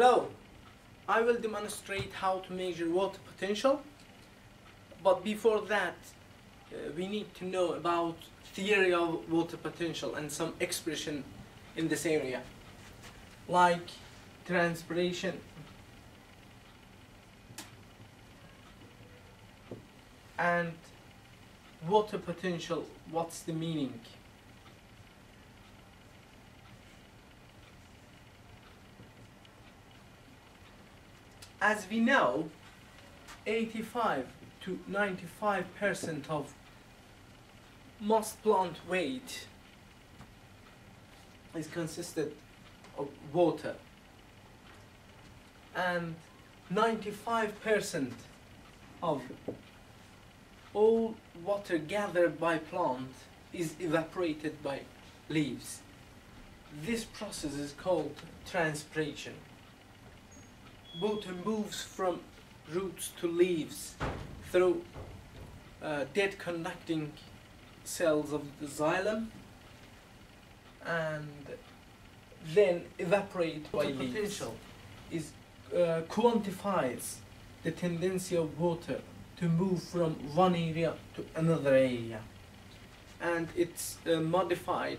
Hello, I will demonstrate how to measure water potential but before that uh, we need to know about theory of water potential and some expression in this area like transpiration. And water potential what's the meaning as we know 85 to 95 percent of most plant weight is consisted of water. And 95 percent of all water gathered by plant is evaporated by leaves. This process is called transpiration water moves from roots to leaves through uh, dead conducting cells of the xylem and then evaporate by leaves. potential is uh, quantifies the tendency of water to move from one area to another area and it's uh, modified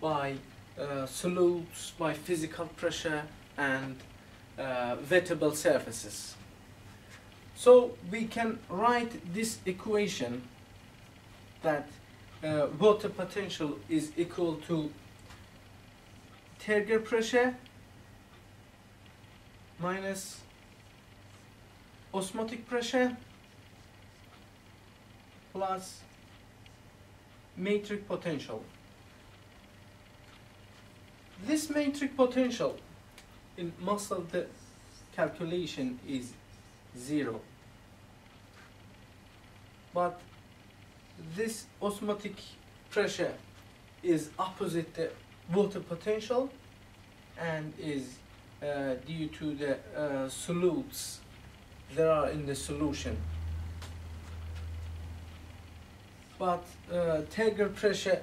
by uh, solutes, by physical pressure and uh, surfaces. So we can write this equation that uh, water potential is equal to Turgor pressure minus osmotic pressure plus matric potential. This matric potential in most of the calculation is zero. But this osmotic pressure is opposite the water potential and is uh, due to the uh, solutes that are in the solution. But uh, Turgor pressure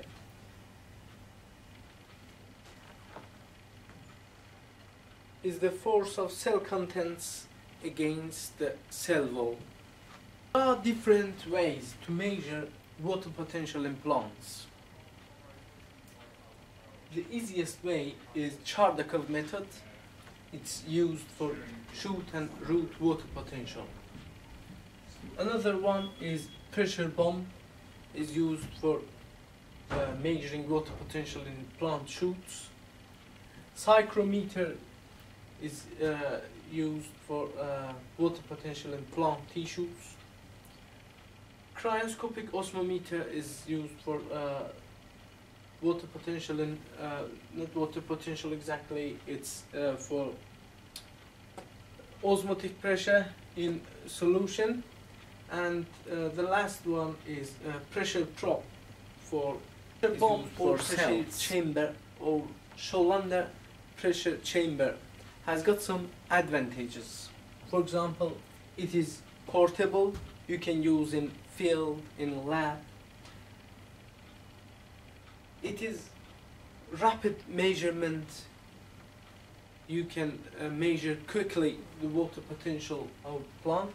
is the force of cell contents against the cell wall. There are different ways to measure water potential in plants. The easiest way is Chardakov method. It's used for shoot and root water potential. Another one is pressure bomb is used for uh, measuring water potential in plant shoots. Psychrometer is uh, used for uh, water potential in plant tissues. Cryoscopic osmometer is used for uh, water potential in, uh, not water potential exactly, it's uh, for osmotic pressure in solution. And uh, the last one is pressure probe for pressure bomb or pressure chamber or Scholander pressure chamber has got some advantages. For example, it is portable, you can use in field, in lab. It is rapid measurement, you can uh, measure quickly the water potential of plant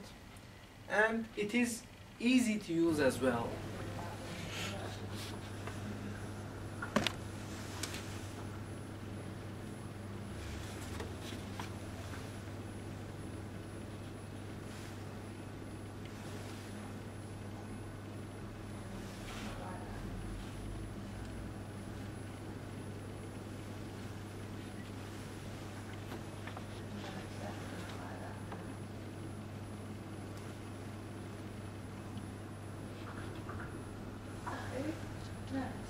and it is easy to use as well. Yeah.